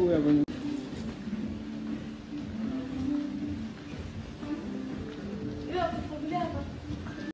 whoever